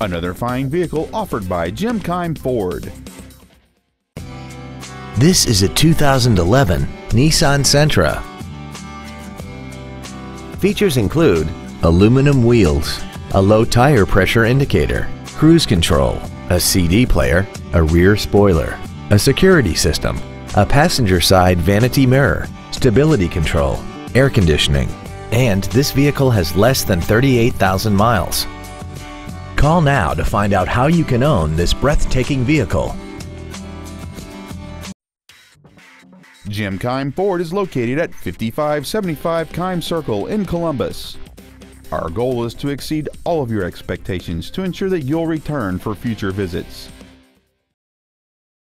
Another fine vehicle offered by Jim Keim Ford. This is a 2011 Nissan Sentra. Features include aluminum wheels, a low tire pressure indicator, cruise control, a CD player, a rear spoiler, a security system, a passenger side vanity mirror, stability control, air conditioning, and this vehicle has less than 38,000 miles. Call now to find out how you can own this breathtaking vehicle. Jim Keim Ford is located at 5575 Keim Circle in Columbus. Our goal is to exceed all of your expectations to ensure that you'll return for future visits.